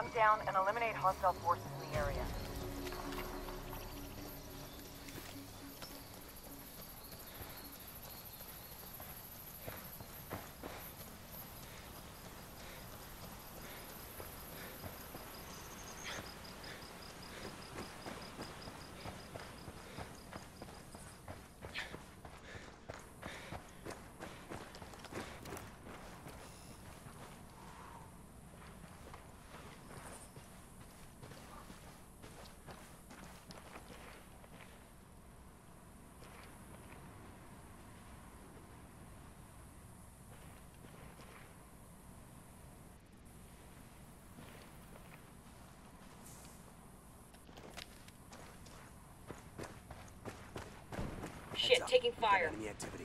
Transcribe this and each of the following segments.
Hunt down and eliminate hostile forces in the area. Shit, taking fire. Enemy activity.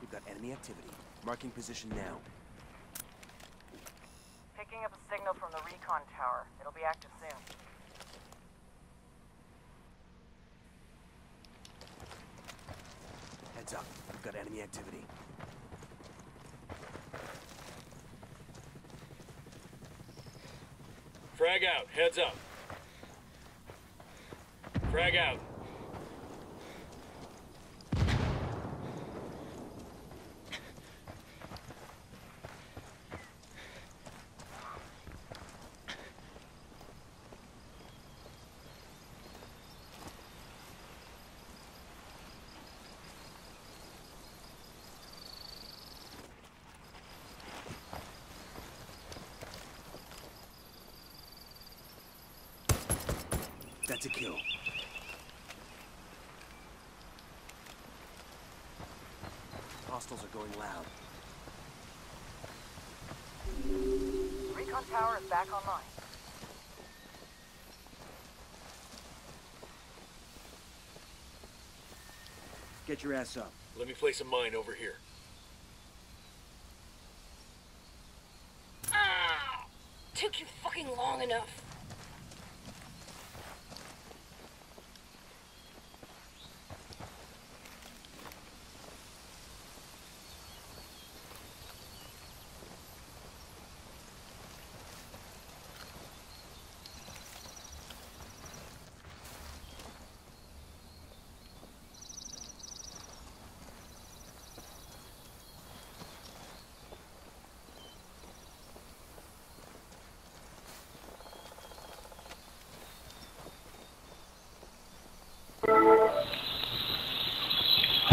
We've got enemy activity. Marking position now. Picking up a signal from the recon tower. It'll be active soon. Heads up. We've got enemy activity. Frag out. Heads up. Frag out. That's a kill. Hostiles are going loud. Recon tower is back online. Get your ass up. Let me place a mine over here. Ah! Took you fucking long enough.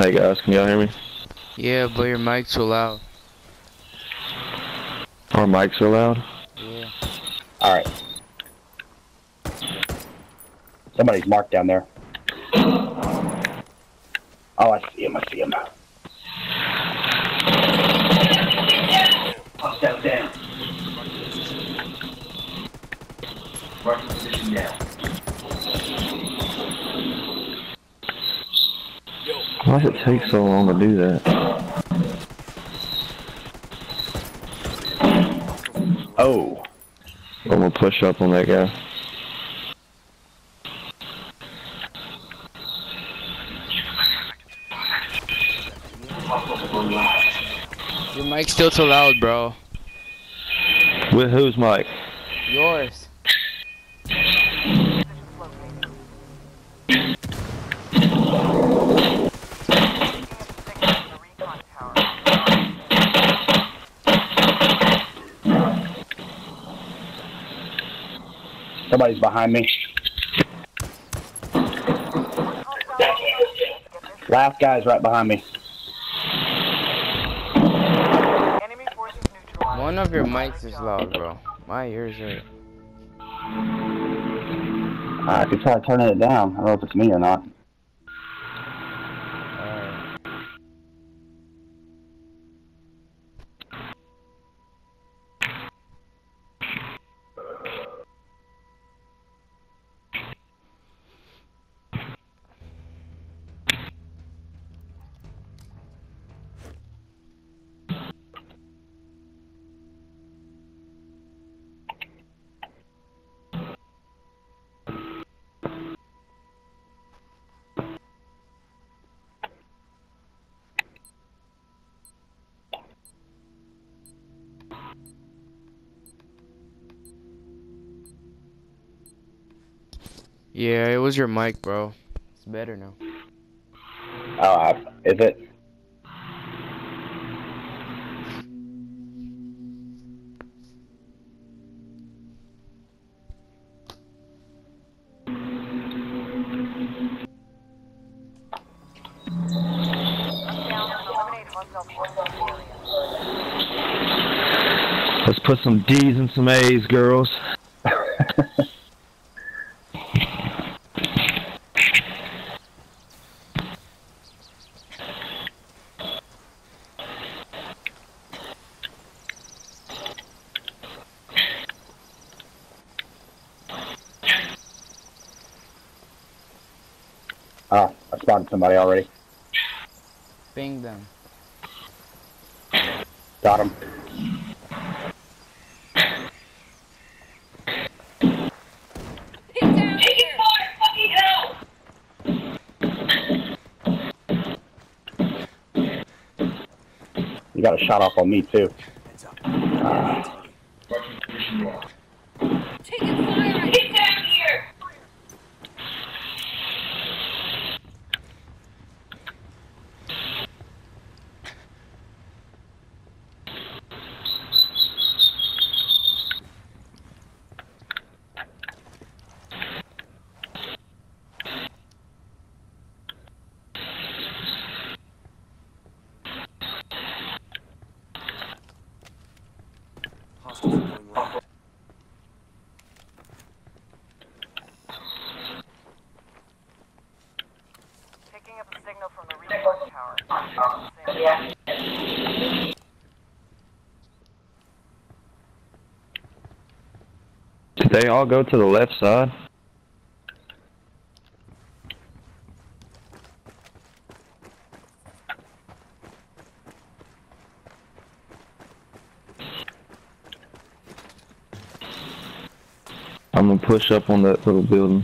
Hey guys, can y'all hear me? Yeah, but your mic's so loud. Our mics are loud. Yeah. Alright. Somebody's marked down there. Why does it take so long to do that? Oh. I'm gonna push up on that guy. Your mic's still too loud, bro. With whose mic? Yours. Somebody's behind me. Hostile forces. Get this Last guy's right behind me. enemy forces neutralized. One of your mics is loud, bro. My ears are. I could try turning it down. I don't know if it's me or not. Yeah, it was your mic, bro. It's better now. Oh, I- is it? Hunt down and eliminate hostile forces in the area. Let's put some D's and some A's, girls. Oh, I spotted somebody already. Bing them. Got him. Get down here! You got a shot off on me too. Heads up. Taking fire! Get down here! Hostiles are going loud. Picking up a signal from the recon tower. Same. Did they all go to the left side? I'm gonna push up on that little building.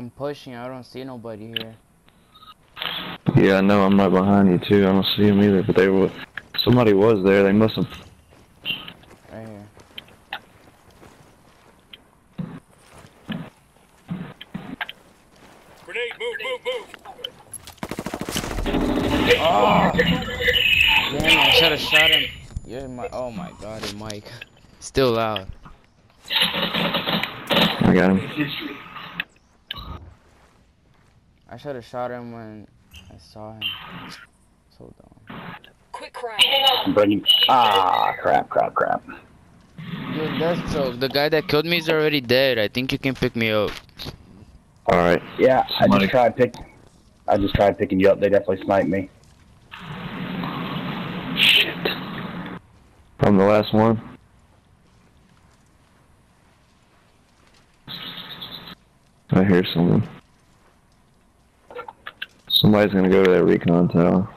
I'm pushing. I don't see nobody here. Yeah, I know. I'm right behind you too. I don't see them either. But they were. Somebody was there. They must have. Right here. Grenade, move, move, move. Oh! Damn, I should have shot him. Your mic. Oh my god, your mic. Still loud. I got him. I should have shot him when I saw him. So dumb. Quit crying. I'm. Ah, crap, crap, crap. Dude, that's so. The guy that killed me is already dead. I think you can pick me up. All right. Yeah, I just tried pick. I just tried picking you up. They definitely sniped me. Shit. I'm the last one. I hear something. Somebody's gonna go to that recon tower.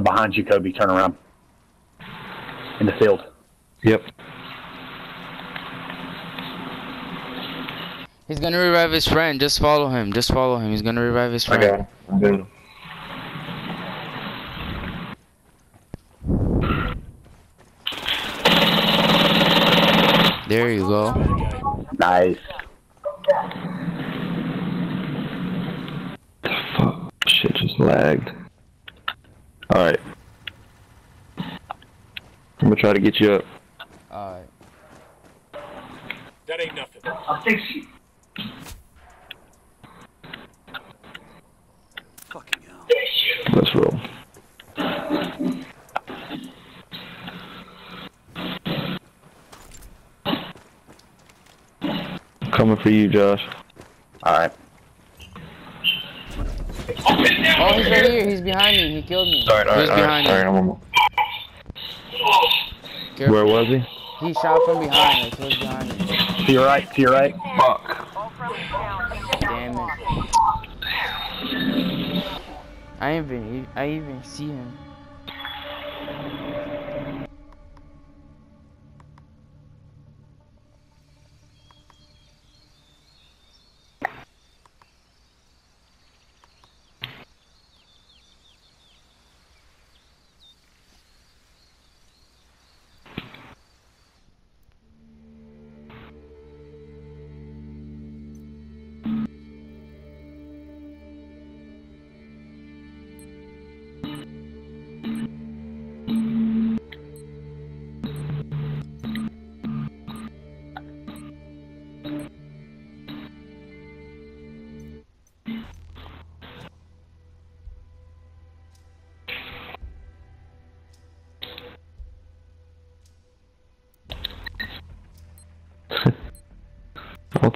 Behind you, Kobe. Turn around. In the field. Yep. He's gonna revive his friend. Just follow him. Just follow him. He's gonna revive his friend. got him. I got him. There you go. Nice. Fuck. Shit just lagged. Alright. I'm gonna try to get you up. Alright. That ain't nothing. I'll fix you. Fucking hell. Let's roll. Coming for you, Josh. Alright. Oh, he's right here. He's behind me. He killed me. Sorry, He alright, was alright, behind sorry. me. I'm... Careful. Where was he? He shot from behind. Like, he was behind me. To your right, to your right. Fuck. All friendly down. Damn it. I even I even see him.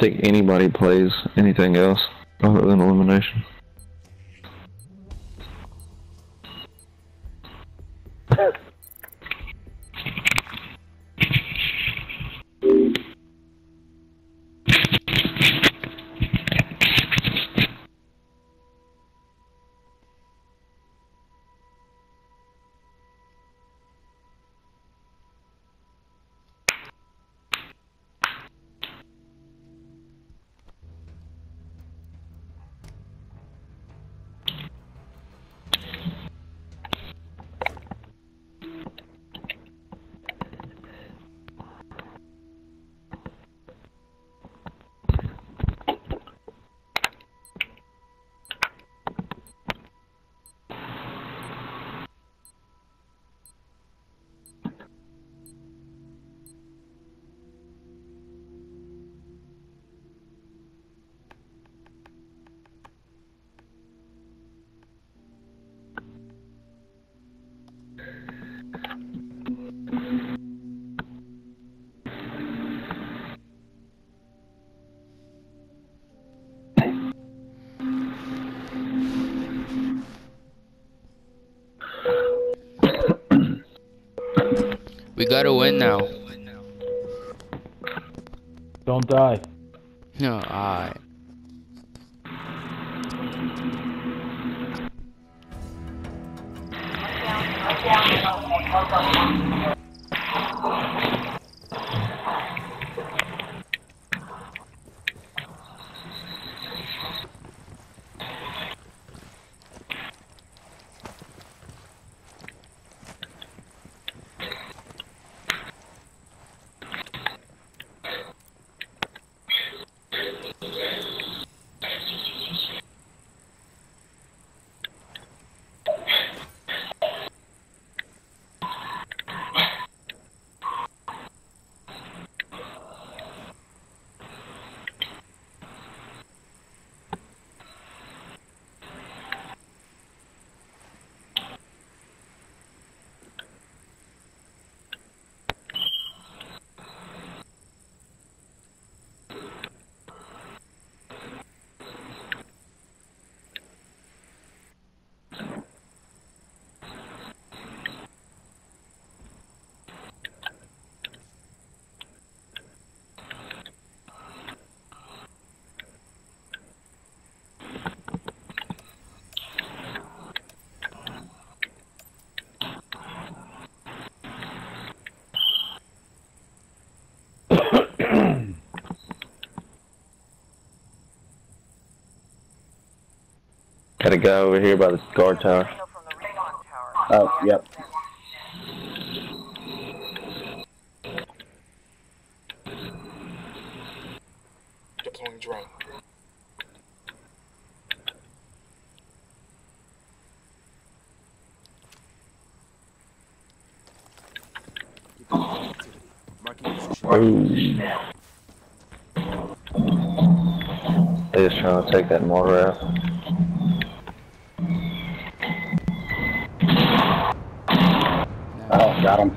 Think anybody plays anything else other than elimination. We gotta win now. Don't die. No, alright. Got a guy over here by the guard tower. Signal from the recon tower. Oh, yep. Deploying drone. Keep up the. Marking position. Oh. They just trying to take that mortar out. Got him.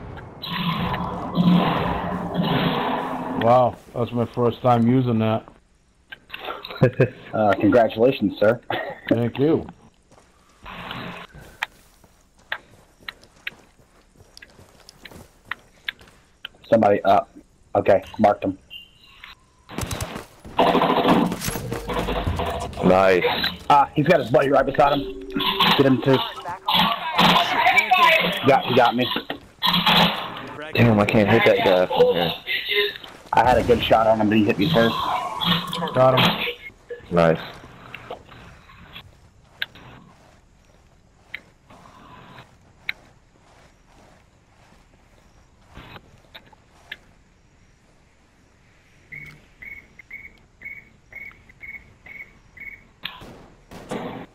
Wow, that's my first time using that. Uh, congratulations, sir. Thank you. Somebody up. Okay, marked him. Nice. Ah, he's got his buddy right beside him. Get him too. Back. Got, he got me. Frag Damn, I can't hit that guy from here. I had a good shot on him, but he hit me first. Got him. Nice.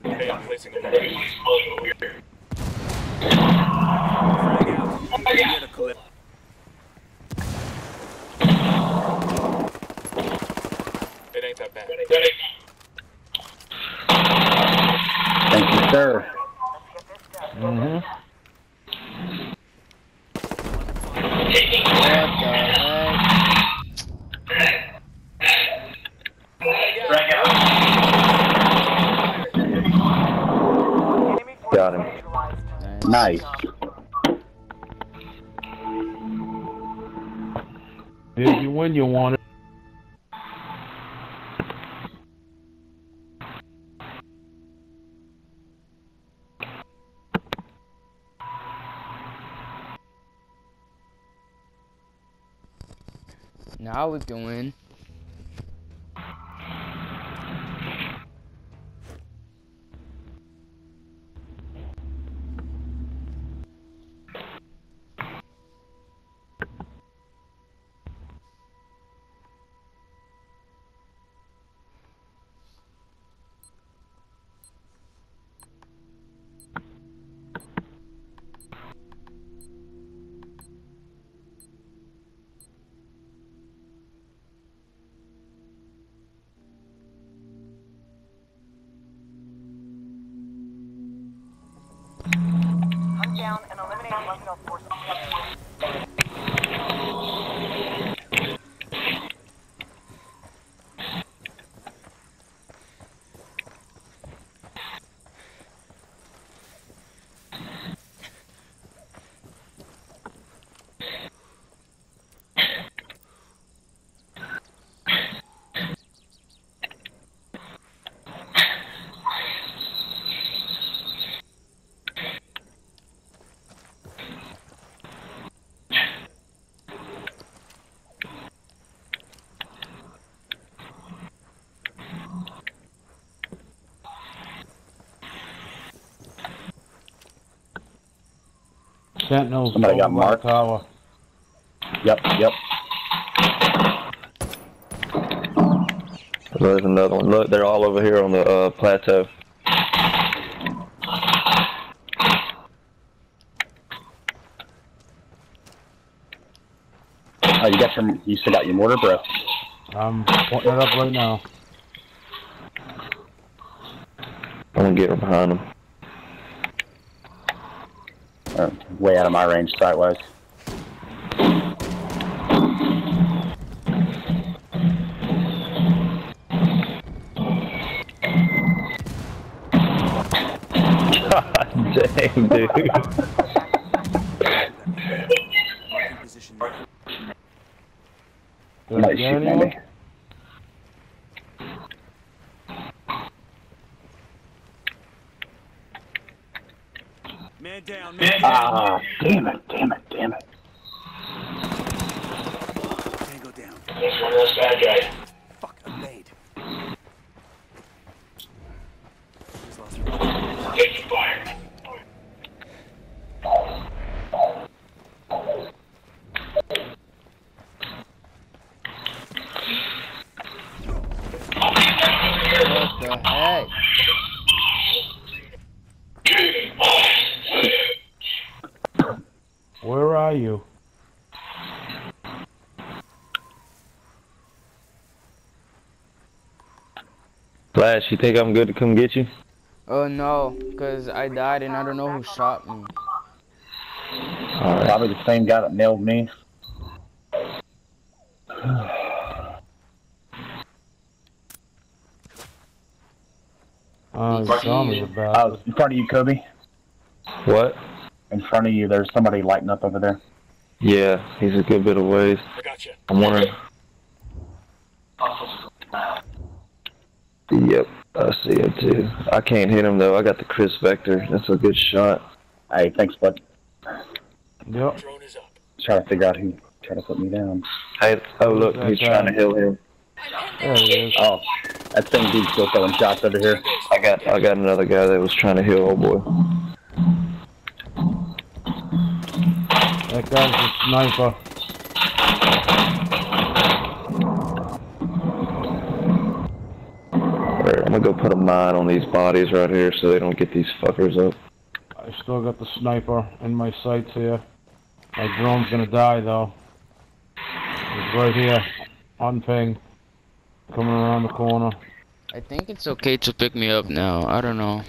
Okay, I'm placing a If you win, you want it. Now we can Tack. Sentinels Somebody got over by marked. tower. Yep, yep. There's another one. Look, they're all over here on the uh, plateau. Oh, you got your, you still got your mortar, bro. I'm pointing it up right now. I'm gonna get her behind them. Uh, way out of my range, sight-wise. God dang, dude. Position now. Did I Nice get shooting Ah, uh, damn it, damn it, damn it. go down. This one was bad guy. Fuck, I'm made. Taking fire. What the heck? Flash, you think I'm good to come get you? Oh no, cause I died and I don't know who shot me. Alright. Probably the same guy that nailed me. Oh, you saw me about. Oh, in front of you, Kobe. What? In front of you, there's somebody lighting up over there. Yeah, he's a good bit of ways. I got you. I'm wondering. Yep, I see him too. I can't hit him though. I got the Kriss Vector. That's a good shot. Hey, thanks, bud. Yep. Drone is up. Trying to figure out who tried to put me down. Hey, oh look, he's trying to heal him. There he is. Oh, that same dude's still throwing shots over here. I got, I got another guy that was trying to heal old boy. That guy's a sniper. Alright, I'm gonna go put a mine on these bodies right here so they don't get these fuckers up. I still got the sniper in my sights here. My drone's gonna die though. He's right here, on ping, coming around the corner. I think it's okay to pick me up now. I don't know.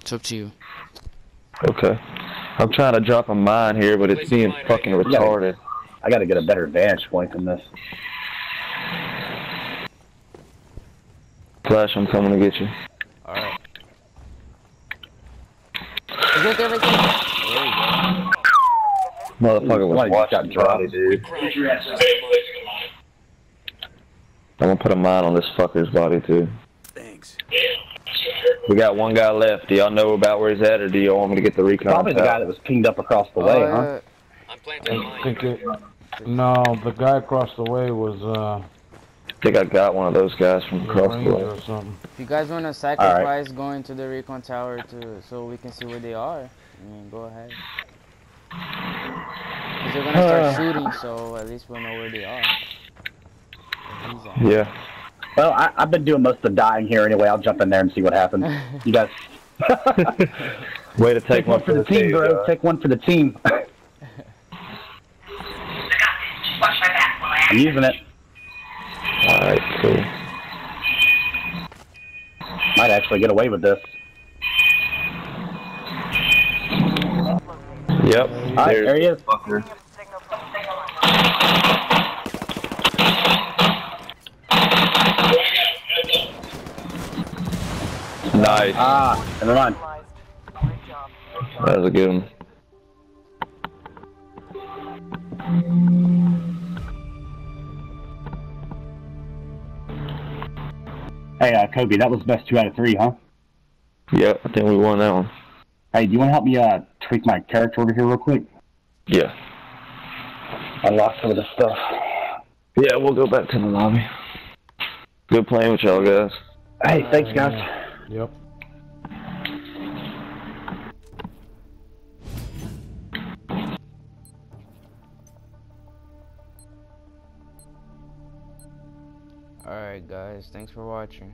It's up to you. Okay. I'm trying to drop a mine here, but it's being fucking retarded. I gotta get a better vantage point than this. Flash, I'm coming to get you. Alright. Is it there right there? There you go. Motherfucker was Somebody got watching dropped. dude. Crash. Stabilizing the mine. I'm gonna put a mine on this fucker's body too. Thanks. We got one guy left. Do y'all know about where he's at, or do y'all want me to get the recon? Probably the tower? guy that was pinged up across the Oh, way, yeah. huh? I'm planting a I mine. No, the guy across the way was uh, I think I got one of those guys from a across the ranger way. or something. If you guys want to sacrifice going to the recon tower to so we can see where they are, I mean, go ahead. Cause they're gonna start shooting, so at least we'll know where they are. Where he's at. Yeah. Well, I, I've been doing most of the dying here anyway. I'll jump in there and see what happens. You guys, Way to take, take one for the team, bro. Take one for the team. I'm using it. Alright, cool. Might actually get away with this. Yep. All right, there he is. fucker. Signal from the Nice. Ah, never mind. Realized. Great job. That was a good one. Hey, uh, Kobe, that was the best two out of three, huh? Yeah, I think we won that one. Hey, do you want to help me uh, tweak my character over here real quick? Yeah. Unlock some of the stuff. Yeah, we'll go back to the lobby. Good playing with y'all guys. Hey, thanks, guys. Yep. Alright guys, thanks for watching.